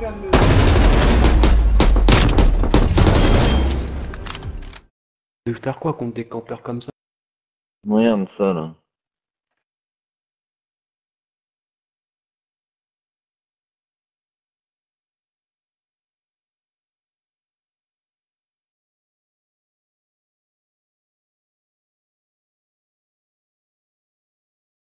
De faire quoi contre des campeurs comme ça? Moyen de ça là.